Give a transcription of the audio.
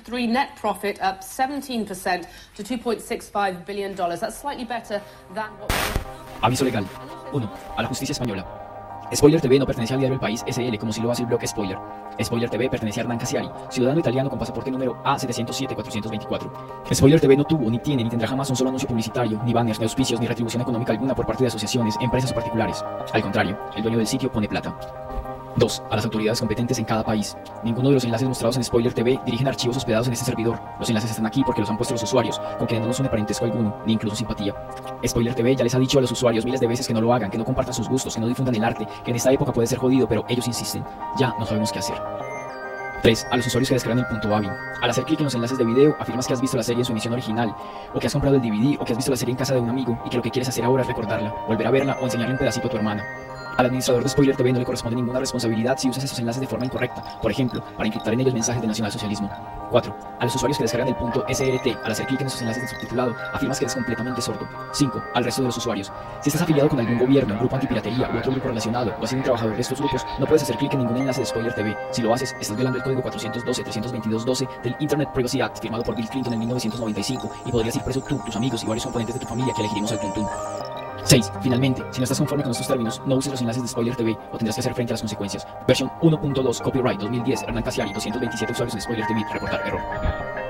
Three net profit up 17% to 2.65 billion dollars. That's slightly better than what. Aviso legal. 1. A la justicia española. Spoiler TV no pertenece al diario El País SL como si lo hace el blog Spoiler. Spoiler TV pertenece a Hernán Casiari, ciudadano italiano con pasaporte número A707-424. Spoiler TV no tuvo, ni tiene, ni tendrá jamás un solo anuncio publicitario, ni banners, ni auspicios, ni retribución económica alguna por parte de asociaciones, empresas o particulares. Al contrario, el dueño del sitio pone plata. 2. A las autoridades competentes en cada país. Ninguno de los enlaces mostrados en Spoiler TV dirigen archivos hospedados en este servidor. Los enlaces están aquí porque los han puesto los usuarios, con quienes no nos une parentesco alguno, ni incluso simpatía. Spoiler TV ya les ha dicho a los usuarios miles de veces que no lo hagan, que no compartan sus gustos, que no difundan el arte, que en esta época puede ser jodido, pero ellos insisten. Ya no sabemos qué hacer. 3. A los usuarios que descargan el punto AVI. Al hacer clic en los enlaces de video, afirmas que has visto la serie en su emisión original, o que has comprado el DVD, o que has visto la serie en casa de un amigo, y que lo que quieres hacer ahora es recordarla, volver a verla o enseñarle un pedacito a tu hermana. Al administrador de Spoiler TV no le corresponde ninguna responsabilidad si usas esos enlaces de forma incorrecta, por ejemplo, para encriptar en ellos mensajes de nacionalsocialismo. 4. A los usuarios que descargan el punto SRT al hacer clic en esos enlaces de subtitulado, afirmas que eres completamente sordo. 5. Al resto de los usuarios. Si estás afiliado con algún gobierno, grupo antipiratería u otro grupo relacionado, o has sido un trabajador de estos grupos, no puedes hacer clic en ningún enlace de Spoiler TV. Si lo haces, estás violando el código 412-322-12 del Internet Privacy Act firmado por Bill Clinton en 1995 y podrías ir preso tú, tus amigos y varios componentes de tu familia que elegiremos al tuntún. 6. Finalmente, si no estás conforme con estos términos, no uses los enlaces de Spoiler TV o tendrás que hacer frente a las consecuencias. Versión 1.2, Copyright 2010, Hernán Casiari, 227 usuarios en Spoiler TV, reportar error.